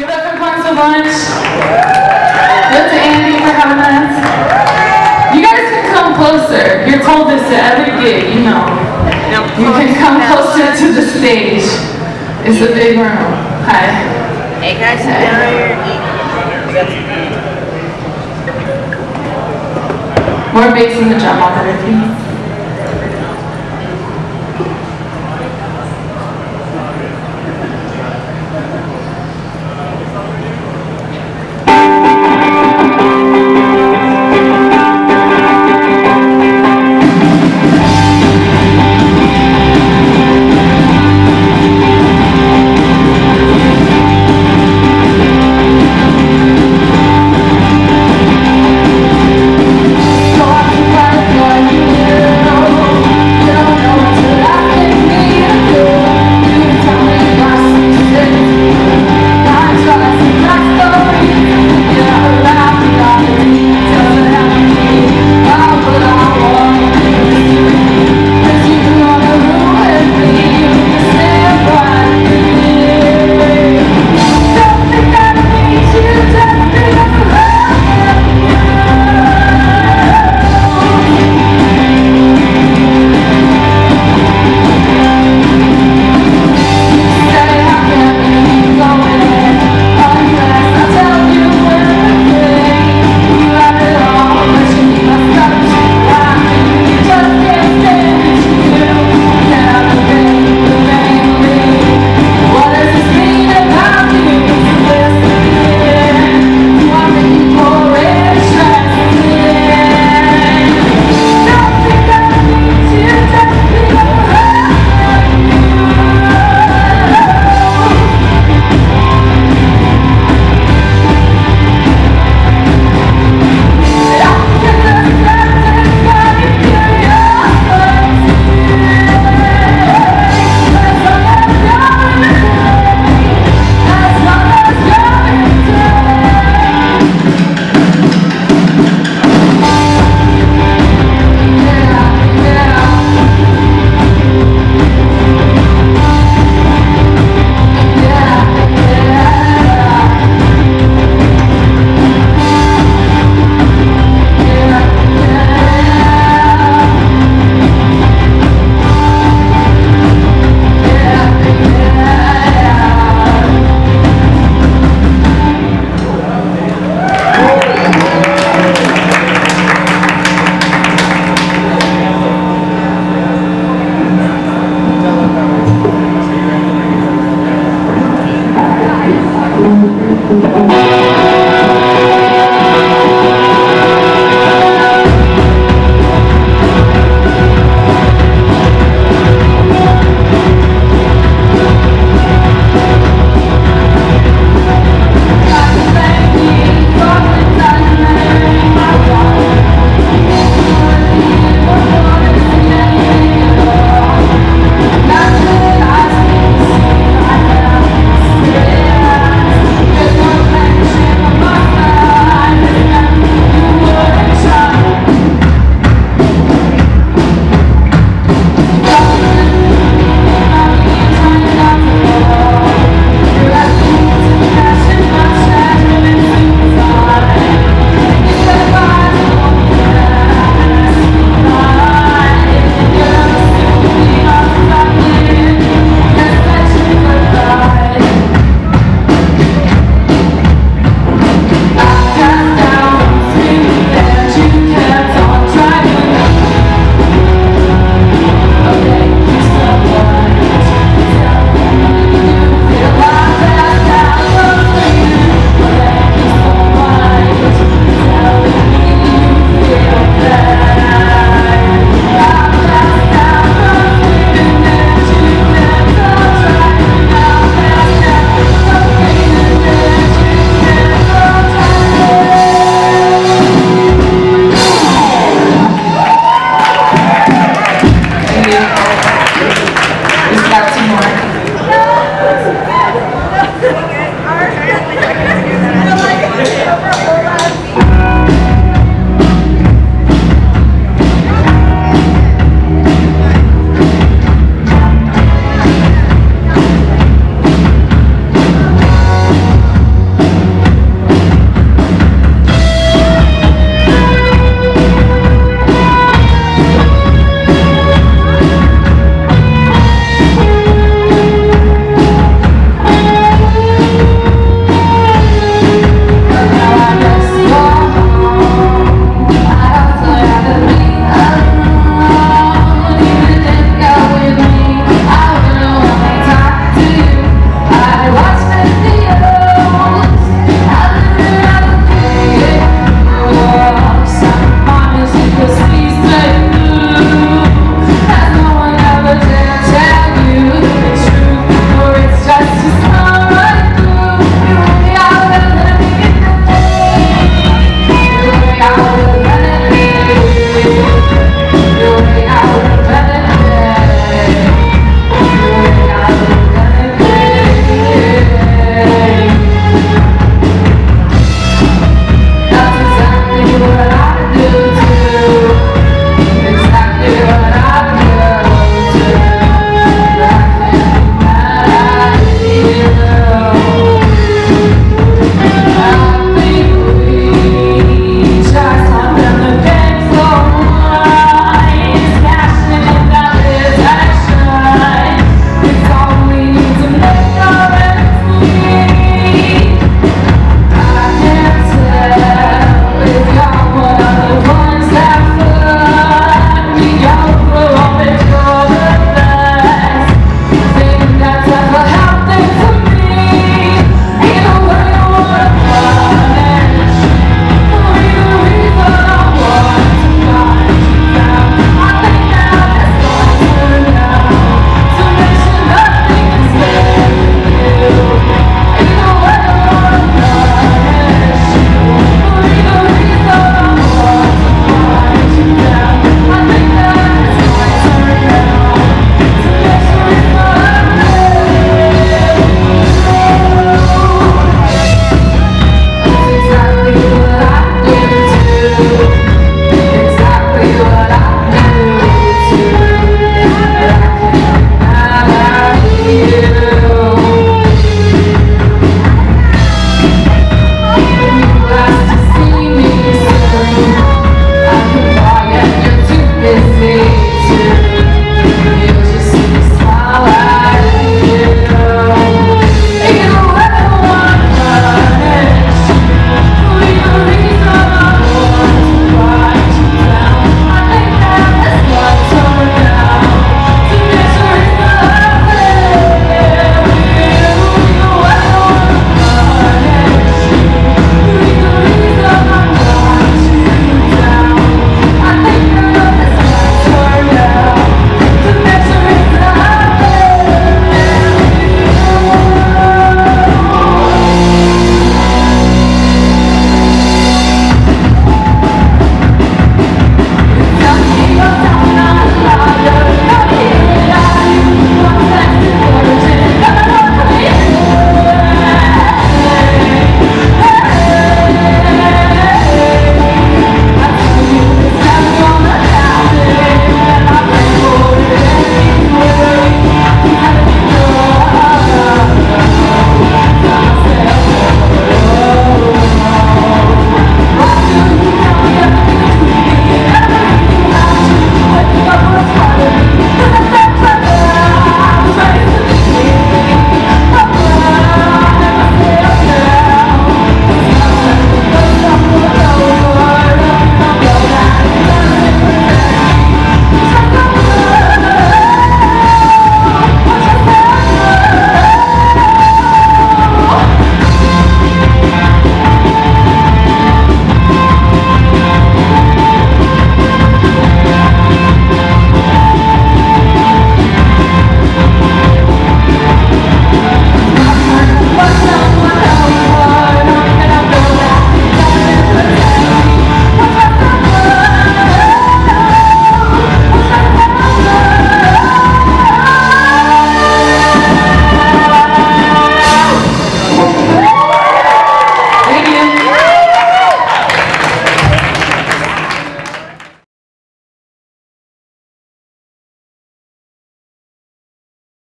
Give up for Punks with Lunch. Give to Andy for having us. You guys can come closer. You're told this at every gig, you know. You can come closer to the stage. It's a big room. Hi. Hey guys, sit. More bass in the drum monitor, please.